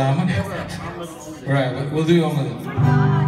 Amen. All right, we'll do Omelette.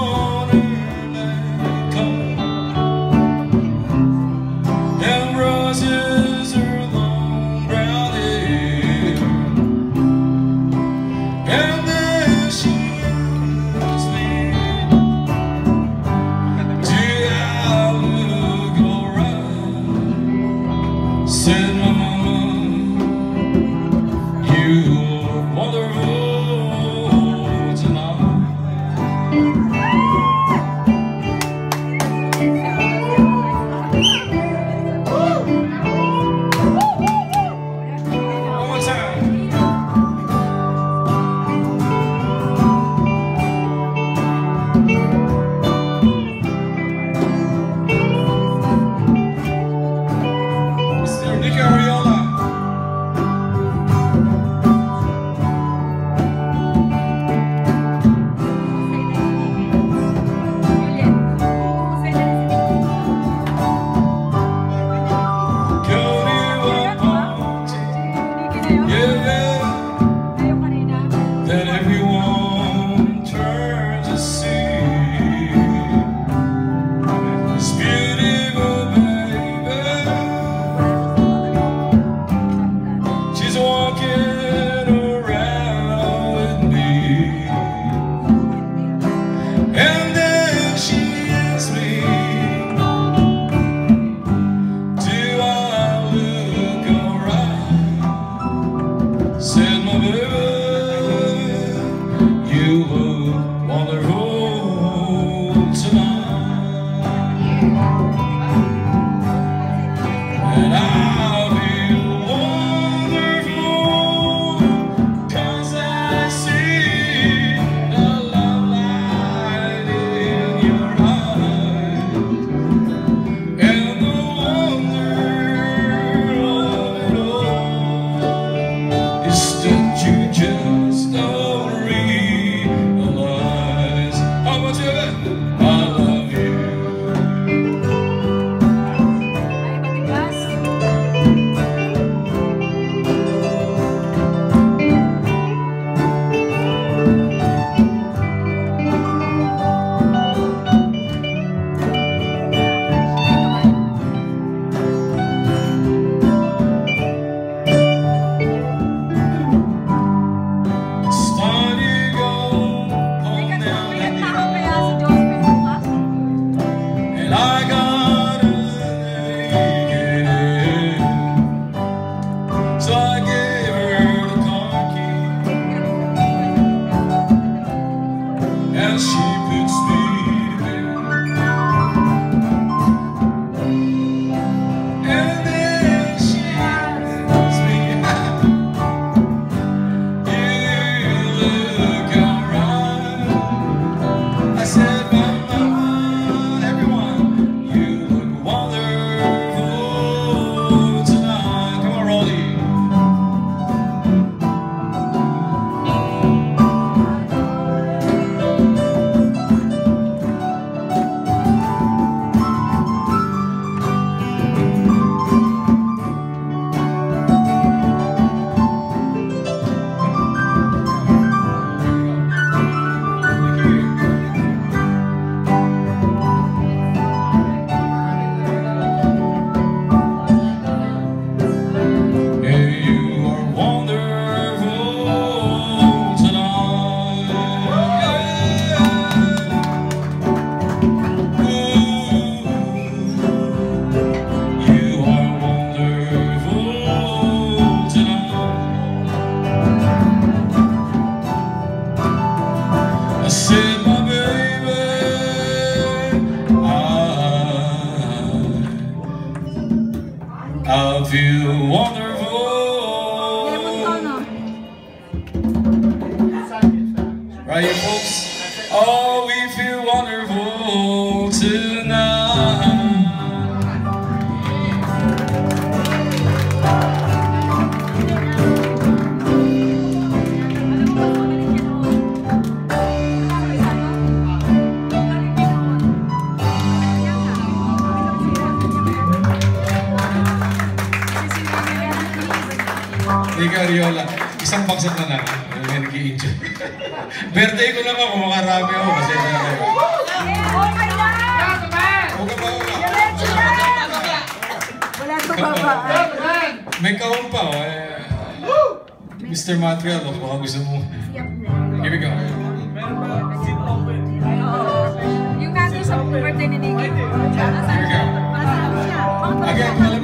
And I feel wonderful. Right folks. Oh, we feel wonderful tonight. Isang baksak na lang. May nag-i-enjoy. Birthday ko lang ako, makarami ako. Kasi na. Okay na! Huwag ka ba? huwag ka. Na! Wala to baba. May kahon pa, oh. Eh, Mr. Material, oh, baka gusto mo. Here we go. Yung natin sa birthday ni Nicky. Here we go. Again,